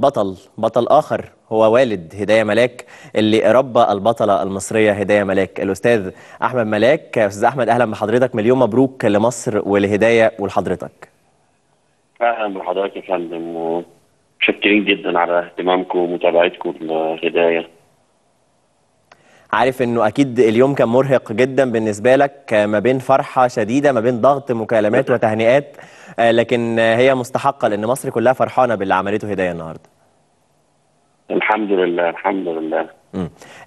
بطل بطل آخر هو والد هداية ملاك اللي ربى البطلة المصرية هداية ملاك. الأستاذ أحمد ملاك أستاذ أحمد أهلا بحضرتك. مليون مبروك لمصر ولهداية ولحضرتك. أهلا بحضرتك يا فندم ومتشكرين جدا على اهتمامكم ومتابعتكم للهداية. عارف إنه أكيد اليوم كان مرهق جدا بالنسبة لك ما بين فرحة شديدة ما بين ضغط مكالمات وتهنئات آه، لكن هي مستحقة لأن مصر كلها فرحانة باللي عملته هداية النهارده. الحمد لله الحمد لله.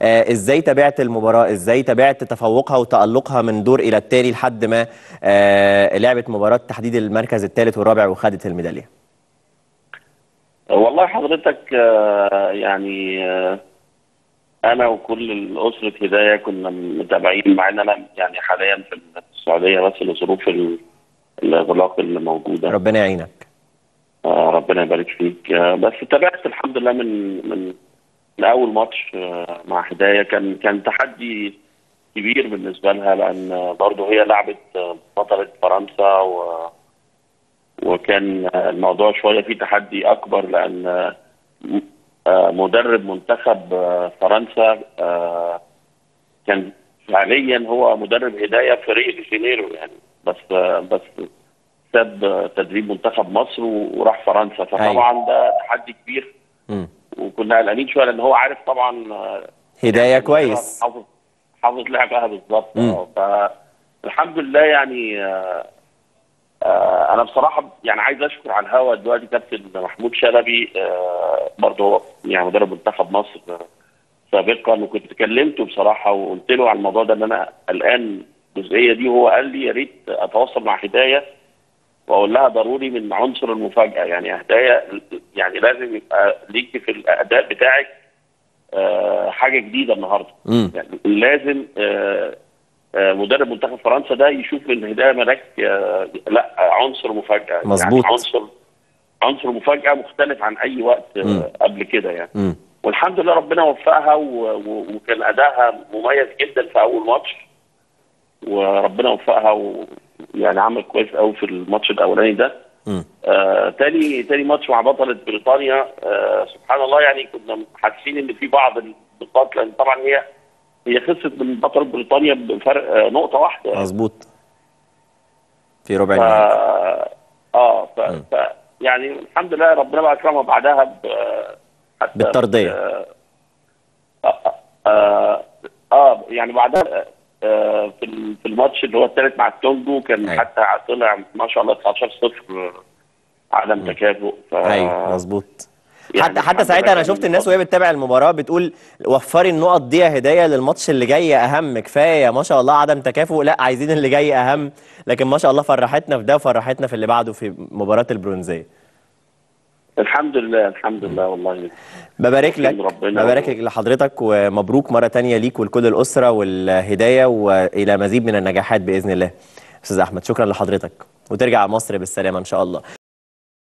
آه، إزاي تابعت المباراة؟ إزاي تابعت تفوقها وتألقها من دور إلى التالي لحد ما آه، لعبت مباراة تحديد المركز الثالث والرابع وخدت الميدالية؟ والله حضرتك آه، يعني آه، أنا وكل اسره هدايه كنا متابعين مع إن أنا يعني حاليا في السعودية بس لظروف ال- الإغلاق اللي موجودة. ربنا يعينك. ربنا يبارك فيك. آه، بس تابعت الحمد لله من من من أول ماتش آه، مع هدايه كان كان تحدي كبير بالنسبة لها لأن برضه هي لعبت آه، بطلة فرنسا و وكان آه، الموضوع شوية فيه تحدي أكبر لأن آه، آه، مدرب منتخب آه، فرنسا آه، كان فعليا هو مدرب هدايه في ريو دي يعني. بس آه، بس ساب تدريب منتخب مصر وراح فرنسا. فطبعا ده تحدي كبير. وكنا قلقانين شوية لأن هو عارف طبعا آه، هداية يعني كويس. حافظ حافظ لعبها بالظبط. آه، فالحمد لله يعني آه، أنا بصراحة يعني عايز أشكر على الهوا. دلوقتي كابتن محمود شلبي برضه هو يعني مدرب منتخب مصر سابقا وكنت كلمته بصراحة وقلت له على الموضوع ده إن أنا قلقان الجزئيه دي وهو قال لي يا ريت أتواصل مع هداية. وأقول لها ضروري من عنصر المفاجأة يعني هدايه يعني لازم يبقى ليكي في الأداء بتاعك آه، حاجة جديدة النهارده. يعني لازم آه، آه، مدرب منتخب فرنسا ده يشوف ان هدايه ملاك لا عنصر مفاجأة مظبوط. يعني عنصر عنصر مفاجأة مختلف عن أي وقت. قبل كده يعني مم. والحمد لله ربنا وفقها و- و- وكان ادائها مميز جدا في أول ماتش وربنا وفقها ويعني عمل كويس قوي في الماتش الأولاني ده. آه تاني تاني ماتش مع بطلة بريطانيا آه سبحان الله يعني كنا حاسين إن في بعض النقاط لأن طبعا هي هي خسرت من بطلة بريطانيا بفرق آه نقطة واحدة مظبوط في ربع ف... النهائي آه ف... مم. ف... يعني الحمد لله ربنا بقى اكرمها بعدها ب... حتى بالترضية. آه... آه... آه... آه يعني بعدها في ال- في الماتش اللي هو الثالث مع التونجو كان أيوة. حتى طلع ما شاء الله 19 0 عدم تكافؤ ف... أيوه مظبوط. يعني حتى حتى ساعتها أنا شفت الناس وهي بتتابع المباراة بتقول وفري النقط دي يا هداية للماتش اللي جاي أهم كفاية ما شاء الله عدم تكافؤ. لا عايزين اللي جاي أهم لكن ما شاء الله فرحتنا في ده وفرحتنا في اللي بعده في مباراة البرونزية. الحمد لله الحمد لله والله. ببارك لك ببارك لك لحضرتك ومبروك مرة تانية ليك ولكل الأسرة والهداية وإلى مزيد من النجاحات بإذن الله. أستاذ أحمد شكرا لحضرتك. وترجع مصر بالسلامة إن شاء الله.